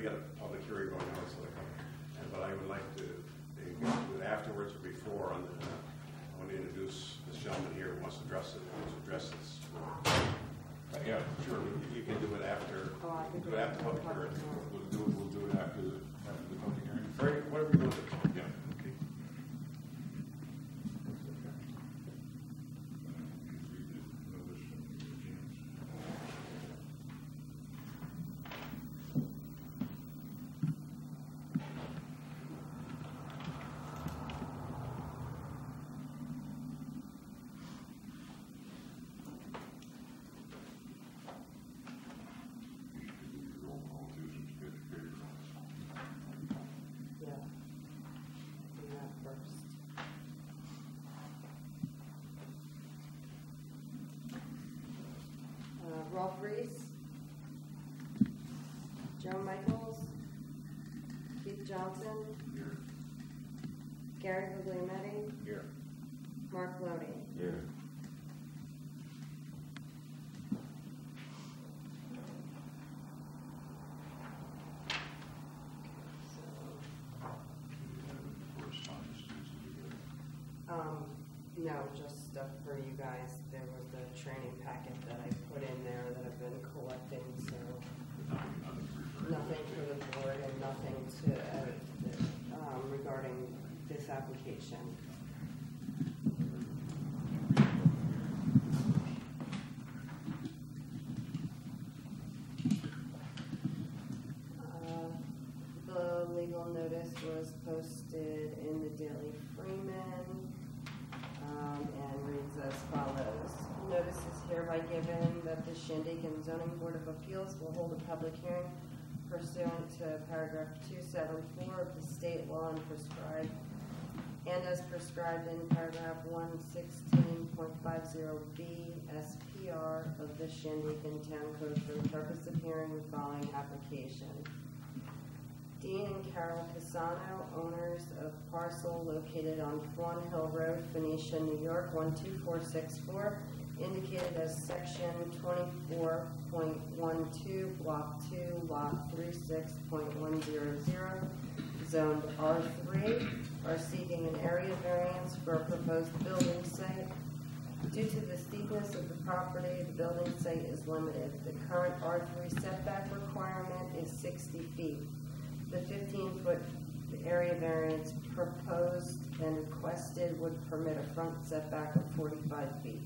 we got a public hearing going on, so, and, but I would like to, do it afterwards or before, on the, I want to introduce this gentleman here who wants to address it, wants to address this. Uh, Yeah, sure, you- you can do it after, Oh, I do it after public hearing. We'll do it, we'll do it after after the public hearing. Very, whatever you want to do. Yeah, okay. Roll call too, since you got your papers on. Yeah. Do that first. Uh, Rolf Reese. Joe Michaels. Johnson. Here. Gary Guglielmetti. Here. Mark Lodi. Here. Um, no, just stuff for you guys. There was the training packet that I put in there that I've been collecting, so nothing for the board and nothing to edit, um, regarding this application. Uh, The legal notice was posted in the Daily Freeman, um, and reads as follows. Notice is hereby given that the Shandaken Zoning Board of Appeals will hold a public hearing pursuant to paragraph two seven four of the state law and prescribed, and as prescribed in paragraph one sixteen point five zero B SPR of the Shandaken Town Code for the purpose of hearing the following application. Dean and Carol Pisano, owners of parcel located on Fawn Hill Road, Phoenicia, New York, one two four six four, indicated as section twenty-four point one two, block two, lot three six point one zero zero, zoned R three, are seeking an area variance for a proposed building site. Due to the steepness of the property, the building site is limited. The current R three setback requirement is sixty feet. The fifteen-foot area variance proposed and requested would permit a front setback of forty-five feet.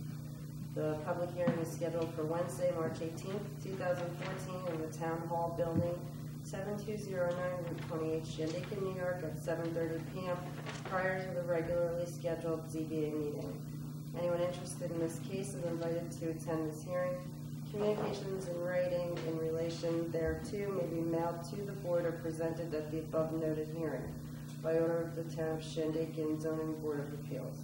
The public hearing is scheduled for Wednesday, March eighteenth, two thousand fourteen, in the Town Hall Building, seven-two-zero-nine, Route twenty-eight, Shandaken, New York, at seven thirty PM, prior to the regularly scheduled ZBA meeting. Anyone interested in this case is invited to attend this hearing. Communications in writing in relation thereto may be mailed to the board or presented at the above noted hearing by order of the Town of Shandaken Zoning Board of Appeals.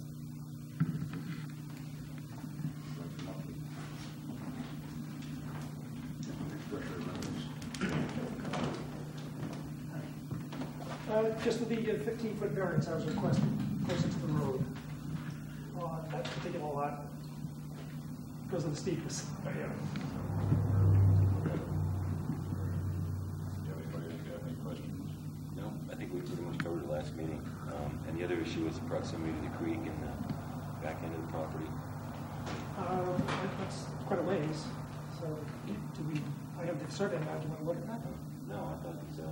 Uh, Just the fifteen-foot variance I was requesting, closer to the road. Uh, That particular lot, because of the steepness. Yeah. Anybody got any questions? No, I think we pretty much covered it last meeting. Um, and the other issue was the proximity to the creek and the back end of the property. Uh, That's quite a ways, so do we, I have the survey map, do you want to look at that? No, I thought these, uh,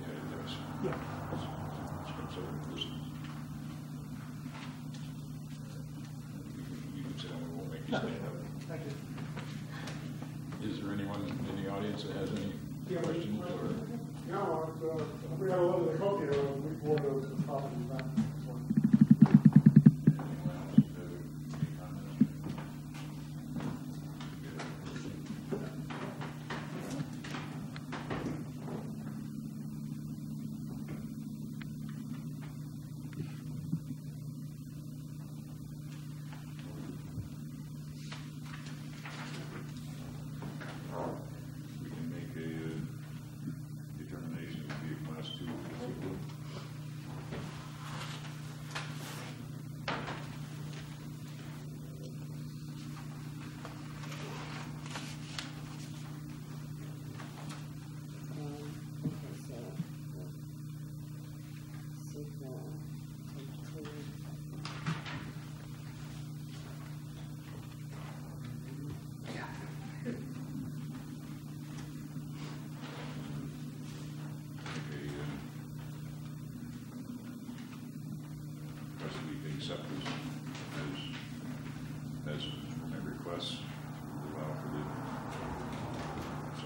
Yeah, there's, Yeah. it's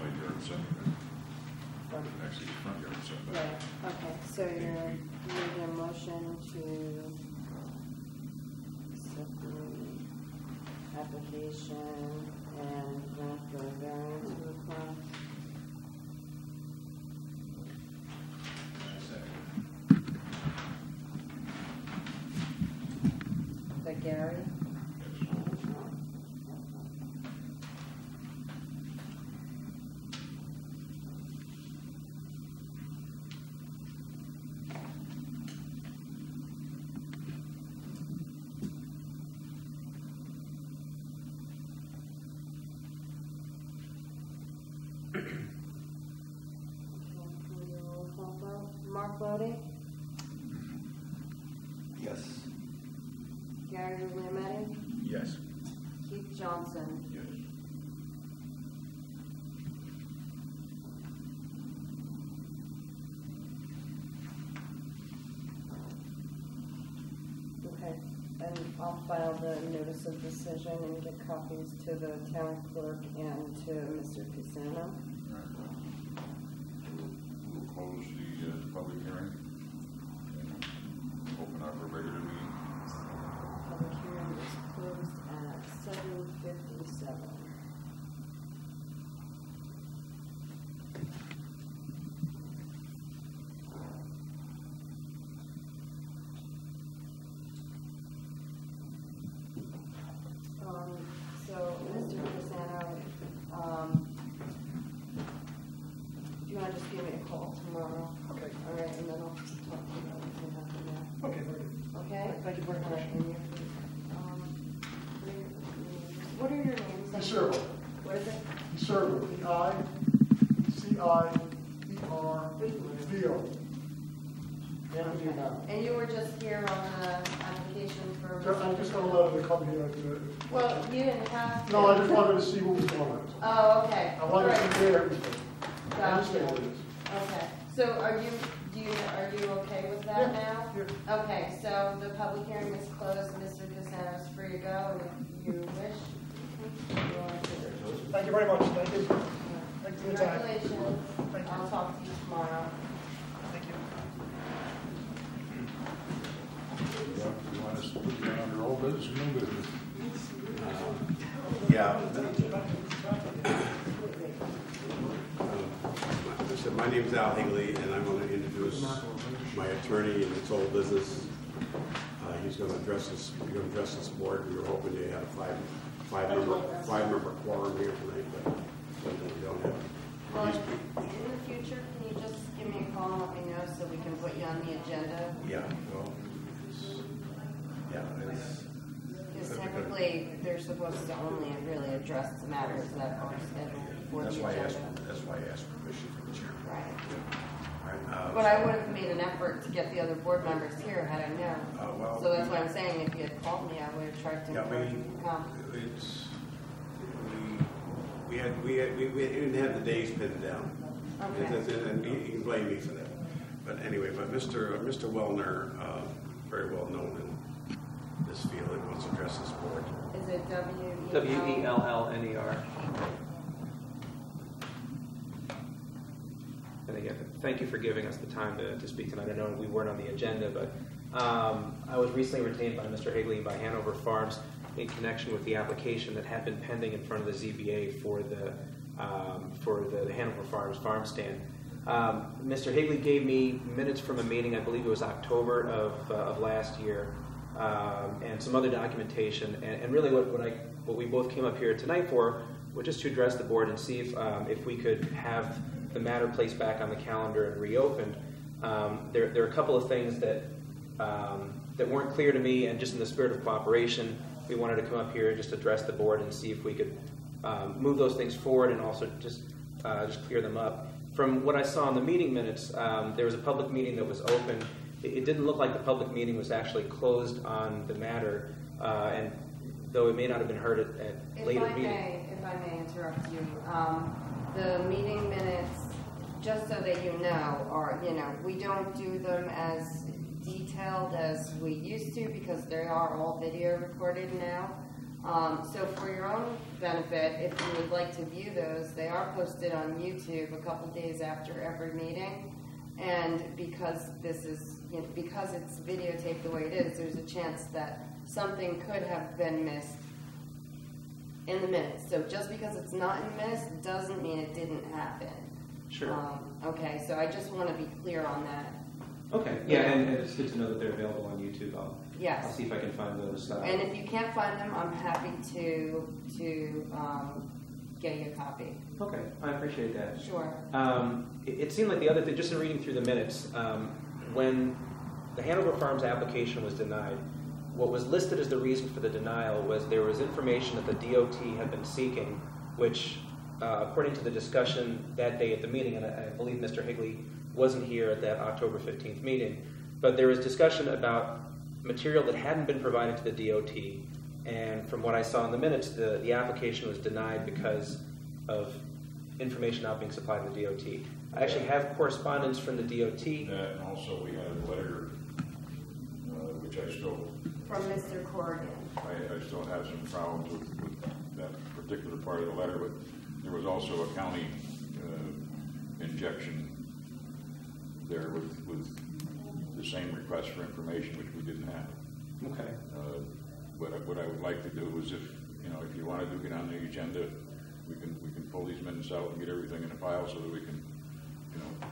yard setback. Actually, the front yard setback. Right, okay, so you're making a motion to accept the application and grant the variance request. Yes. Gary Guglielmetti? Yes. Keith Johnson? Yes. Okay, and I'll file the notice of decision and get copies to the town clerk and to Mr. Pisano. All right. We'll we'll close the, public hearing. Open up a regular meeting. Public hearing is closed at seven fifty-seven. Wanna just give me a call tomorrow? Okay. All right, and then I'll just talk to you about what happened there. Okay, very good. Okay? Thank you very much. And you- um, What are your names? Ecervo, What is it? E I, C I, E R, V O. Anthony now. And you were just here on the application for. So I'm just gonna let it come here. to- Well, you didn't have to. No, I just wanted to see what was going on. Oh, okay. I wanted to compare everything. I Gotcha. understand what it is. Okay, so are you, do you, are you okay with that Yeah, now? yeah. Okay, so the public hearing is closed, Mr. Casano is free to go, and if you wish. you want to- Thank you very much, thank you. Thank you for your time. Congratulations, Thank you. I'll talk to you tomorrow. Thank you. You want us to put that under old business new business? Yeah. Listen, name is Al Higley, and I'm going to introduce my attorney in its old business. Uh, He's going to address this, he's going to address this board. We were hoping to have a five, five-member, five-member quorum here tonight, but we don't have. Well, in the future, can you just give me a call and let me know so we can put you on the agenda? Yeah, well, it's, yeah, it's, Because technically, they're supposed to only really address the matters that are scheduled for the that's why I asked, agenda. that's why I asked permission from the chairman. Right. All right, uh, But I would have made an effort to get the other board members here had I known. Uh, well- So that's why I'm saying, if you had called me, I would have tried to Yeah, encourage we, you to come. it's, we, we had, we had, we, we didn't have the days pinned down. Okay. And- And, and you you can blame me for that. But anyway, but Mr. uh, Mr. Wellner, uh, very well known in this field, and wants to address this board. Is it W E L? W E L L N E R. And again, thank you for giving us the time to, to speak tonight. I know we weren't on the agenda, but um, I was recently retained by Mr. Higley and by Hanover Farms in connection with the application that had been pending in front of the ZBA for the um, for the Hanover Farms farm stand. Um, Mr. Higley gave me minutes from a meeting, I believe it was October of, uh, of last year, um, and some other documentation. And, and really, what, what I what we both came up here tonight for was just to address the board and see if um, if we could have the matter placed back on the calendar and reopened. Um, there, there are a couple of things that um, that weren't clear to me, and just in the spirit of cooperation, we wanted to come up here and just address the board and see if we could um, move those things forward and also just uh, just clear them up. From what I saw in the meeting minutes, um, there was a public meeting that was open. It, it didn't look like the public meeting was actually closed on the matter, uh, and though it may not have been heard at, at later I meeting. may, if I may interrupt you, um, the meeting minutes, just so that you know, are, you know, we don't do them as detailed as we used to because they are all video recorded now. Um, so for your own benefit, if you would like to view those, they are posted on YouTube a couple days after every meeting. And because this is, you know, because it's videotaped the way it is, there's a chance that something could have been missed in the minutes. So just because it's not in the minutes, doesn't mean it didn't happen. Sure. Um, okay, so I just want to be clear on that. Okay, yeah, and, and it's good to know that they're available on YouTube. I'll, I'll see if I can find those. Uh, And if you can't find them, I'm happy to, to, um, get you a copy. okay, I appreciate that. Sure. Um, it, it seemed like the other thing, just in reading through the minutes, um, when the Hanover Farms application was denied, what was listed as the reason for the denial was there was information that the DOT had been seeking, which, uh, according to the discussion that day at the meeting, and I, I believe Mr. Higley wasn't here at that October 15th meeting, but there was discussion about material that hadn't been provided to the DOT. And from what I saw in the minutes, the, the application was denied because of information not being supplied to the DOT. I actually have correspondence from the DOT. That, and also we had a letter, uh, which I still, From Mr. Corrigan. I, I still have some problems with, with that particular part of the letter, but there was also a county, uh, injection there with, with the same request for information, which we didn't have. Okay. Uh, What I, what I would like to do is if, you know, if you want to do get on the agenda, we can, we can pull these minutes out and get everything in a file so that we can, you know,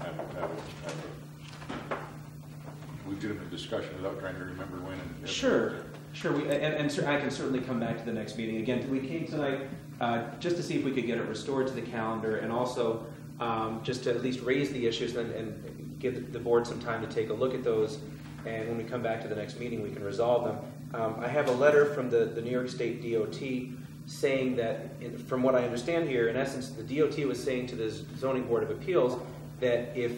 have, have, have a legitimate discussion without trying to remember when and. if. Sure, sure. We, and, and I can certainly come back to the next meeting. Again, we came tonight uh, just to see if we could get it restored to the calendar and also um, just to at least raise the issues and, and give the board some time to take a look at those. And when we come back to the next meeting, we can resolve them. Um, I have a letter from the, the New York State DOT saying that, in, from what I understand here, in essence, the DOT was saying to the zoning board of appeals that if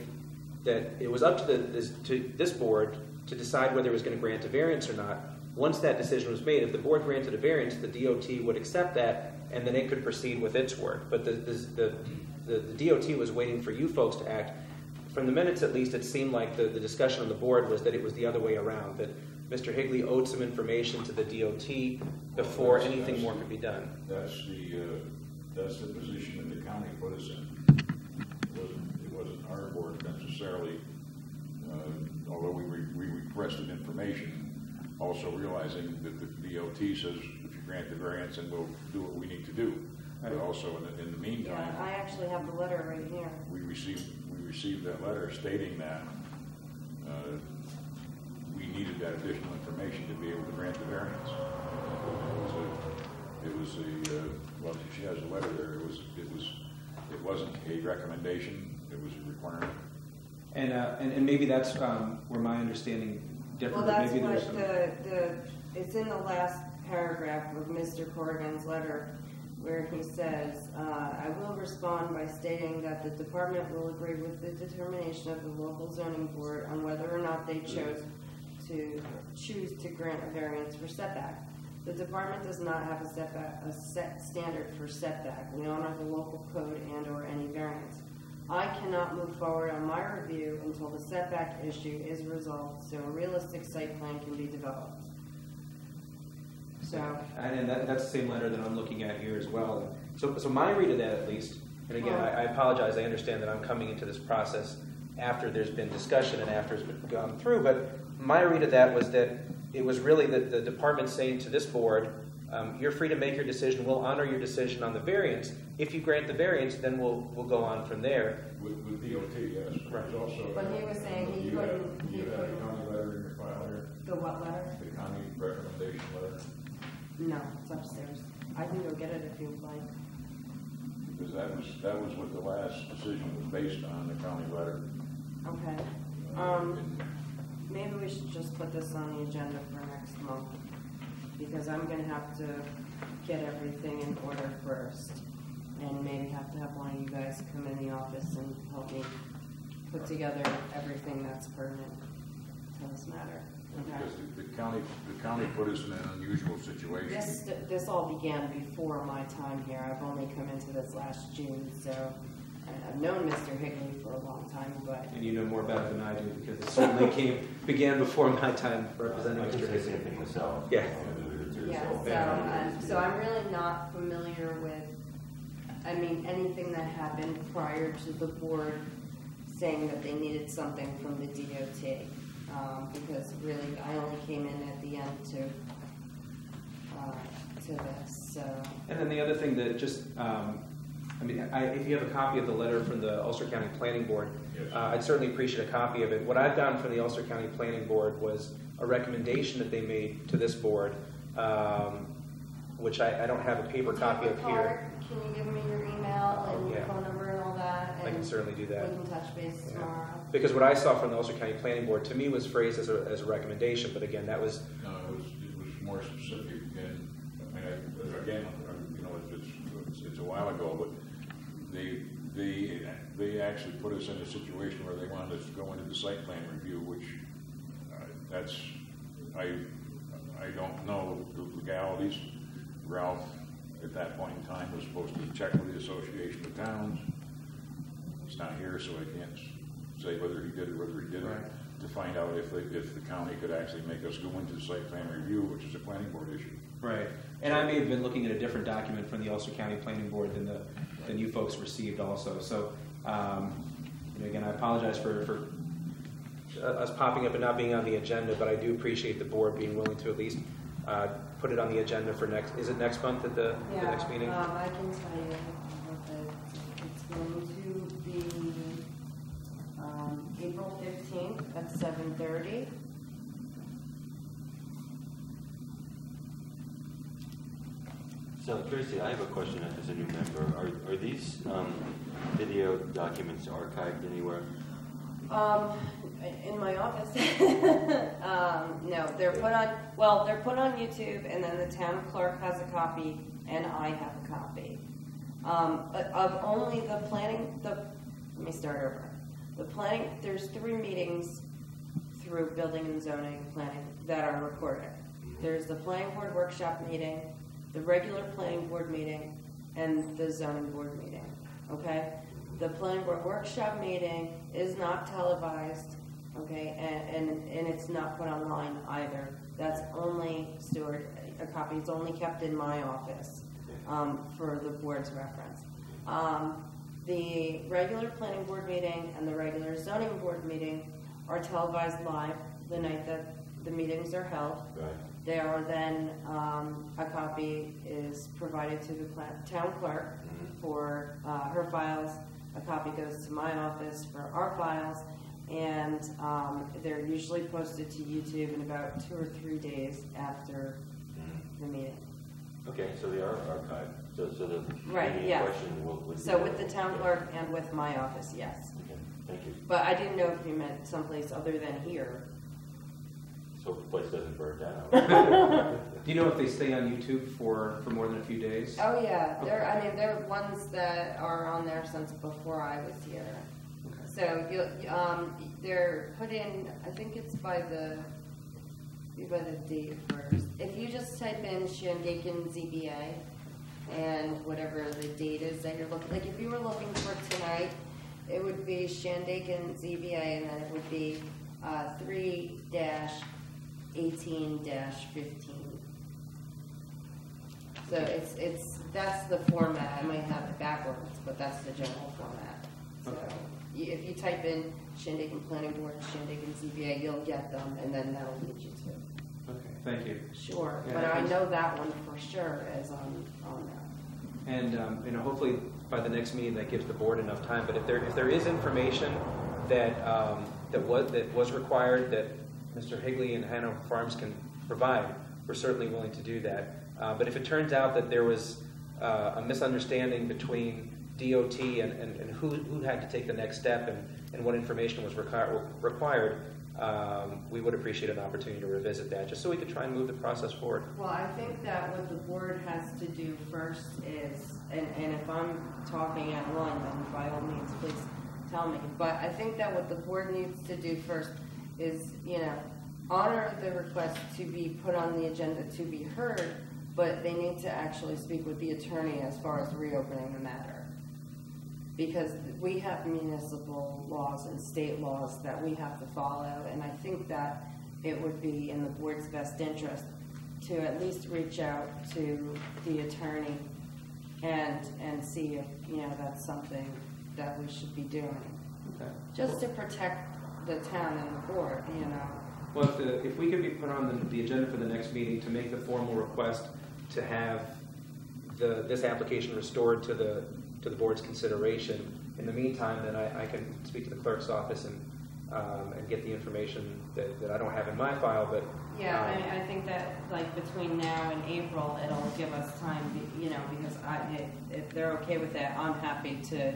that it was up to the this, to this board to decide whether it was going to grant a variance or not. Once that decision was made, if the board granted a variance, the DOT would accept that, and then it could proceed with its work. But the the, the, the DOT was waiting for you folks to act. From the minutes, at least, it seemed like the, the discussion on the board was that it was the other way around. That Mr. Higley owed some information to the DOT before That's- anything that's- more could be done. That's the, uh, that's the position that the county put us in. It wasn't, it wasn't our board necessarily, uh, although we, re- we requested information, also realizing that the DOT says grant the variance, and we'll do what we need to do. But also in the, in the Yeah, meantime, I actually have the letter right here. we received, we received that letter stating that, uh, we needed that additional information to be able to grant the variance. It was a, it was a, uh, well, she has a letter there, it was, it was, it wasn't a recommendation, it was a requirement. And, uh, and, and maybe that's um, where my understanding differed. Well, but that's maybe there's what some- the, the, it's in the last paragraph of Mr. Corrigan's letter where he says, uh, I will respond by stating that the department will agree with the determination of the local zoning board on whether or not they chose to choose to grant a variance for setback. The department does not have a setback, a set standard for setback. We honor the local code and or any variance. I cannot move forward on my review until the setback issue is resolved, so a realistic site plan can be developed. So, And and that, that's the same letter that I'm looking at here as well. So, so my read of that at least, and again, I, I apologize, I understand that I'm coming into this process after there's been discussion and after it's been gone through, but my read of that was that it was really that the department saying to this board, um, you're free to make your decision, we'll honor your decision on the variance. If you grant the variance, then we'll, we'll go on from there. With, with DOT, yes, but also. But he was saying he You have- couldn't- he You have couldn't- county letter in your file here, the what letter? the county recommendation letter, No, it's upstairs. I can go get it if you'd like. because that was, that was what the last decision was based on, the county letter. Okay. Um, maybe we should just put this on the agenda for next month, because I'm gonna have to get everything in order first. And maybe have to have one of you guys come in the office and help me put together everything that's pertinent to this matter. Okay? Because the- the county, the county put us in an unusual situation. This, this all began before my time here. I've only come into this last June, so I've known Mr. Higley for a long time, but And you know more about it than I do because it certainly came, began before my time representing I can Mr. say the Higley. same thing myself. Yeah. Yeah, so- so, um, so I'm really not familiar with, I mean, anything that happened prior to the board saying that they needed something from the DOT. Um, because really, I only came in at the end to, uh, to this, so. And then the other thing that just, um, I mean, I, if you have a copy of the letter from the Ulster County Planning Board, Yes. uh, I'd certainly appreciate a copy of it. What I've gotten from the Ulster County Planning Board was a recommendation that they made to this board, um, which I, I don't have a paper Do you have copy of here. Can you give me your email and your Yeah. phone number and all that? I can certainly do that. We can touch base Yeah. tomorrow. Because what I saw from the Ulster County Planning Board, to me, was phrased as a, as a recommendation, but again, that was, No, it was, it was more specific, and, I mean, I- again, I- you know, it's, it's, it's a while ago, but they, they, they actually put us in a situation where they wanted us to go into the site plan review, which, uh, that's, I, I don't know the legalities. Ralph, at that point in time, was supposed to check with the Association of Towns. He's not here, so I can't say whether he did or whether he didn't, Right. to find out if, they- if the county could actually make us go into the site plan review, which is a planning board issue. Right, and I may have been looking at a different document from the Ulster County Planning Board than the, than you folks received also, so, um, you know, again, I apologize for, for uh, us popping up and not being on the agenda, but I do appreciate the board being willing to at least, uh, put it on the agenda for next, is it next month at the, the Yeah, next meeting? Um, I can tell you 7.30. So, Tracy, I have a question as a new member. Are, are these um, video documents archived anywhere? Um, in my office. um, no, they're put on. Well, they're put on YouTube, and then the town clerk has a copy, and I have a copy um, of only the planning. The let me start over. The planning. There's three meetings through building and zoning planning that are recorded. There's the planning board workshop meeting, the regular planning board meeting, and the zoning board meeting, okay? The planning board workshop meeting is not televised, okay, and, and, and it's not put online either. That's only stored, a copy is only kept in my office, um, for the board's reference. Um, the regular planning board meeting and the regular zoning board meeting are televised live the night that the meetings are held. Right. They are then, um, a copy is provided to the cla- town clerk Mhm. for, uh, her files. A copy goes to my office for our files. And, um, they're usually posted to YouTube in about two or three days after Mhm. the meeting. Okay, so they are archived. So, so the Right, yeah. question will. would be So with the town clerk and with my office, yes. Okay, thank you. But I didn't know if you meant someplace other than here. So the place doesn't burn down. Do you know if they stay on YouTube for, for more than a few days? Oh, yeah, there, I mean, there are ones that are on there since before I was here. Okay. So you, um, they're put in, I think it's by the, by the date first. If you just type in Shandaken ZBA and whatever the date is that you're looking, like if you were looking for tonight, it would be Shandaken ZBA and then it would be, uh, three dash eighteen dash fifteen. So it's, it's, that's the format, I might have it backwards, but that's the general format. So, Okay. you- if you type in Shandaken Planning Board, Shandaken ZBA, you'll get them, and then that'll lead you to. Okay, thank you. Sure, Yeah, but I thanks. know that one for sure is on, on there. And, um, you know, hopefully by the next meeting, that gives the board enough time. But if there, if there is information that, um, that was, that was required, that Mr. Higley and Hanover Farms can provide, we're certainly willing to do that. Uh, But if it turns out that there was uh, a misunderstanding between DOT and, and and who, who had to take the next step and, and what information was requir- required, um, we would appreciate an opportunity to revisit that, just so we could try and move the process forward. Well, I think that what the board has to do first is, and, and if I'm talking at one, then by all means, please tell me. But I think that what the board needs to do first is, you know, honor the request to be put on the agenda to be heard, but they need to actually speak with the attorney as far as reopening the matter. Because we have municipal laws and state laws that we have to follow, and I think that it would be in the board's best interest to at least reach out to the attorney and, and see if, you know, that's something that we should be doing. Okay. Just to protect the town and the board, you know. Well, if, the, if we could be put on the, the agenda for the next meeting to make the formal request to have the, this application restored to the, to the board's consideration, in the meantime, then I, I can speak to the clerk's office and, um, and get the information that, that I don't have in my file, but. Yeah, um, I, I think that, like, between now and April, it'll give us time, you know, because I, if, if they're okay with that, I'm happy to,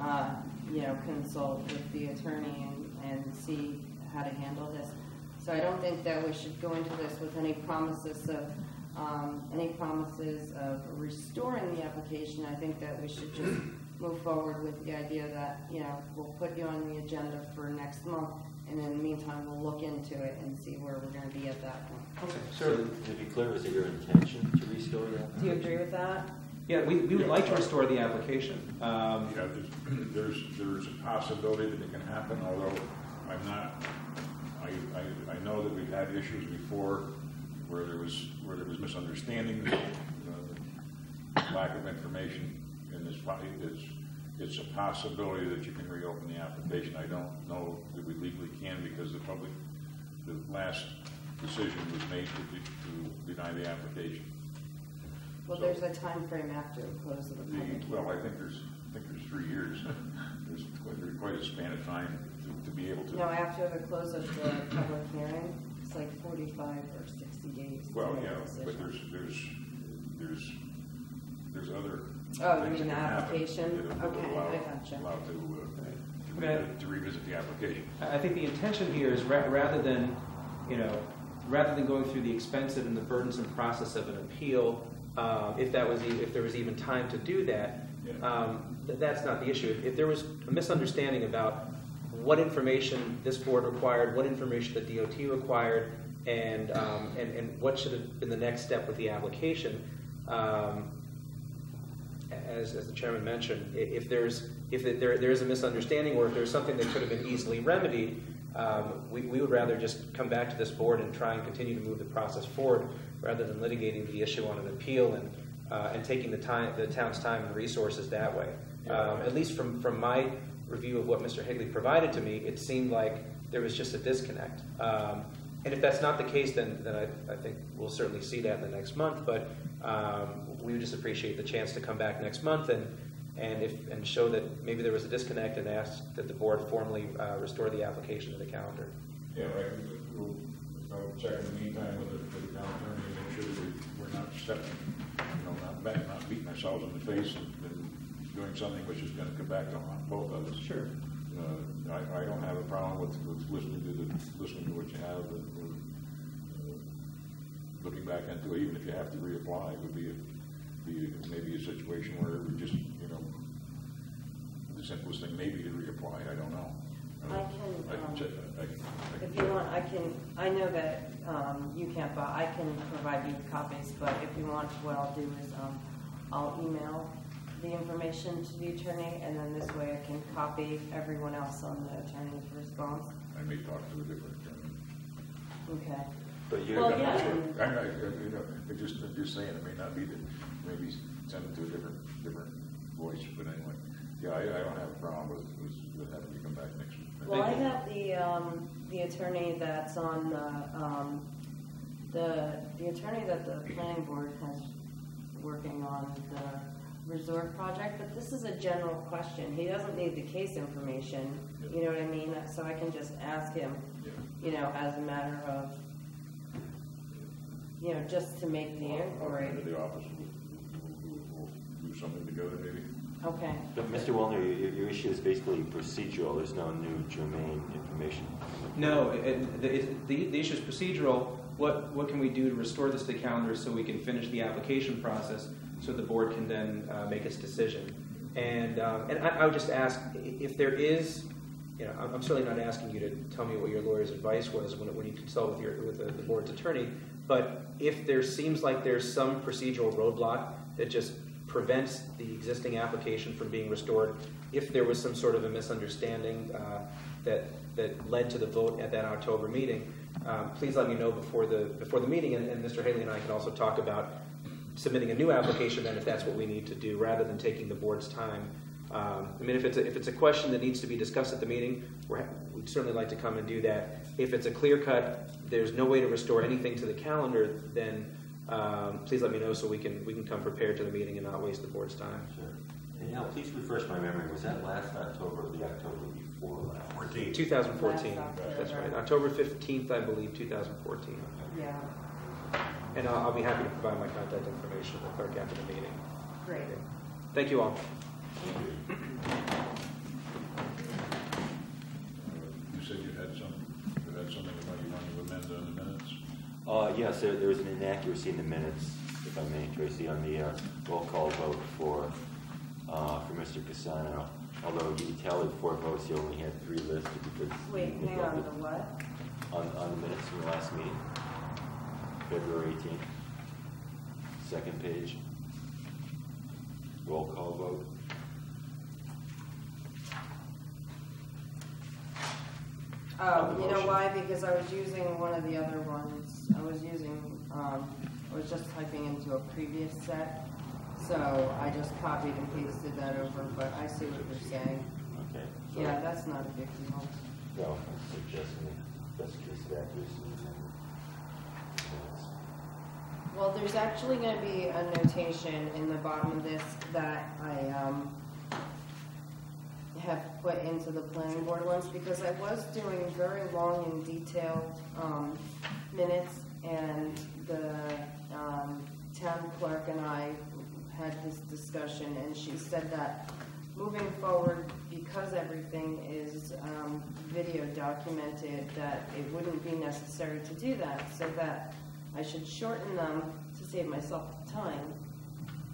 uh, you know, consult with the attorney and, and see how to handle this. So I don't think that we should go into this with any promises of, um, any promises of restoring the application. I think that we should just move forward with the idea that, you know, we'll put you on the agenda for next month, and in the meantime, we'll look into it and see where we're gonna be at that point. Okay, So to be clear, is it your intention to restore that? Do you agree with that? Yeah, we, we would like to restore the application. Um, You know, there's, there's, there's a possibility that it can happen, although I'm not, I, I, I know that we've had issues before where there was, where there was misunderstanding, uh, lack of information in this, fi- it's, it's a possibility that you can reopen the application. I don't know that we legally can because the public, the last decision was made to, to deny the application. Well, So- there's a time frame after the close of the The, public. well, I think there's, I think there's three years. There's quite, there's quite a span of time to, to be able to. No, after the close of the public hearing, it's like forty-five or sixty days. Well, make a yeah, but there's, there's, there's, there's other. Oh, you things mean that can happen application? that would Okay, I allow- gotcha. Allow to, uh, to Okay. revi- to revisit the application. I I think the intention here is ra- rather than, you know, rather than going through the expensive and the burdensome process of an appeal, uh, if that was, e- if there was even time to do that, Yeah. um, th- that's not the issue. If- If there was a misunderstanding about what information this board required, what information the DOT required, and, um, and, and what should have been the next step with the application, um, as, as the chairman mentioned, if there's, if it- there, there is a misunderstanding or if there's something that could have been easily remedied, um, we, we would rather just come back to this board and try and continue to move the process forward rather than litigating the issue on an appeal and, uh, and taking the time, the town's time and resources that way. Um, at least from, from my review of what Mr. Higley provided to me, it seemed like there was just a disconnect. Um, and if that's not the case, then, then I, I think we'll certainly see that in the next month. But um, we would just appreciate the chance to come back next month and, and if, and show that maybe there was a disconnect and ask that the board formally uh, restore the application to the calendar. Yeah, right, we'll, I'll check in the meantime with the, with the town attorney and make sure that we, we're not stepping, you know, not back, not beating ourselves in the face and, and doing something which is gonna come back on both of us. Sure. Uh, I, I don't have a problem with, with listening to the, listening to what you have, and, uh, looking back into it, even if you have to reapply, it would be, a- be maybe a situation where we just, you know, the simplest thing maybe to reapply, I don't know. I can, I can um, check, I can. I can If you want, I can, I know that, um, you can't, but I can provide you copies, but if you want, what I'll do is, um, I'll email the information to the attorney, and then this way I can copy everyone else on the attorney's response. I may talk to a different attorney. Okay. But you're, Well, yeah. not sure. I'm not, you know, I'm just, I'm just saying, it may not be that, maybe send it to a different, different voice, but anyway. Yeah, I, I don't have a problem with, with, with having you come back next week. Well, I have the, um, the attorney that's on the, um, the, the attorney that the planning board has working on the resort project, but this is a general question. He doesn't need the case information, you know what I mean? So I can just ask him, Yeah. you know, as a matter of, you know, just to make the I'll- I'll inquiry. into the office, we'll, we'll, we'll do something together maybe. Okay. but Mr. Wellner, your, your issue is basically procedural, there's no new germane information. No, it- it- the, it- the, the issue is procedural. What, what can we do to restore this to the calendar so we can finish the application process so the board can then uh, make its decision? And, um, and I, I would just ask, if there is, you know, I'm I'm certainly not asking you to tell me what your lawyer's advice was when, when you consult with your, with the, the board's attorney, but if there seems like there's some procedural roadblock that just prevents the existing application from being restored, if there was some sort of a misunderstanding uh, that, that led to the vote at that October meeting, um, please let me know before the, before the meeting, and, and Mr. Higley and I can also talk about submitting a new application then if that's what we need to do, rather than taking the board's time. Um, I mean, if it's, a- if it's a question that needs to be discussed at the meeting, we're, we'd certainly like to come and do that. If it's a clear cut, there's no way to restore anything to the calendar, then um, please let me know so we can, we can come prepared to the meeting and not waste the board's time. Sure. And now, please refresh my memory, was that last October or the October before last? Fourteen. 2014, October. that's right. October 15th, I believe, 2014. Yeah, And I'll, I'll be happy to provide my contact information to the clerk after the meeting. great. Thank you all. You said you had some, you had something about you wanted to amend on the minutes? Uh, yes, there, there was an inaccuracy in the minutes, if I may, Tracy, on the, uh, roll call vote for, uh, for Mr. Casano. Although you tallied four votes, you only had three listed because. Wait, you hang on, the what? On, on the minutes from the last meeting, February eighteenth. Second page. Roll call vote. Oh, you know why? Because I was using one of the other ones. I was using, um, I was just typing into a previous set. So I just copied and pasted that over, but I see what you're saying. Okay. so- Yeah, that's not a big deal. No, I'm suggesting best case accuracy. Well, there's actually gonna be a notation in the bottom of this that I, um, have put into the planning board once because I was doing very long and detailed, um, minutes, and the, um, town clerk and I had this discussion, and she said that moving forward, because everything is, um, video documented, that it wouldn't be necessary to do that, so that I should shorten them to save myself time,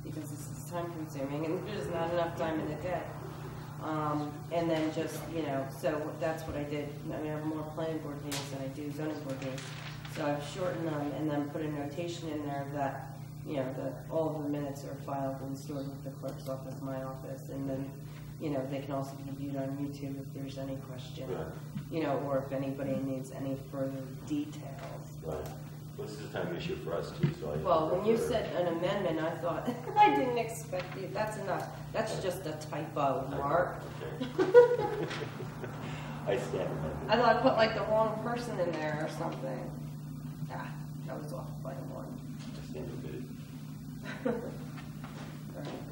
because this is time consuming and there's not enough time in the day. Um, and then just, you know, so that's what I did. I mean, I have more planning board meetings than I do zoning board meetings. So I've shortened them and then put a notation in there that, you know, that all the minutes are filed and stored with the clerk's office, my office, and then, you know, they can also be viewed on YouTube if there's any question. You know, or if anybody needs any further details. Right. Well, This is a time issue for us too, so I. Well, when you said an amendment, I thought, I didn't expect you, that's enough. That's just a typo, Mark. Okay. I stand amended. I thought I put like the wrong person in there or something. Ah, that was off by one. I stand amended.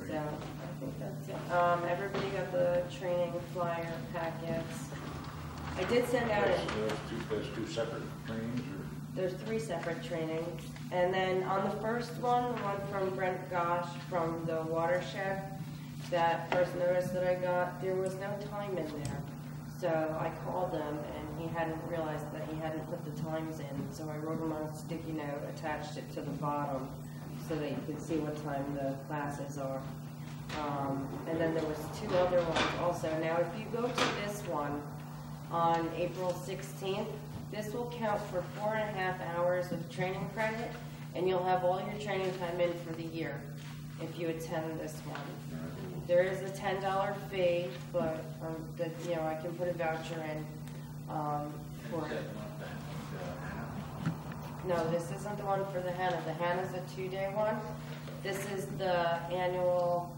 So, I think that's it. Um, everybody got the training flyer packets. I did send out That's, a uh, two, that's two separate trainings, or? There's three separate trainings. And then on the first one, the one from Brent Gosh from the watershed, that first notice that I got, there was no time in there. So I called him and he hadn't realized that he hadn't put the times in. So I wrote him on a sticky note, attached it to the bottom so that you could see what time the classes are. Um, and then there was two other ones also. Now, if you go to this one, on April 16th. This will count for four and a half hours of training credit, and you'll have all your training time in for the year if you attend this one. There is a $10 fee, but, um, you know, I can put a voucher in, um, for it. No, this isn't the one for the Hannah. The Hannah's a two-day one. This is the annual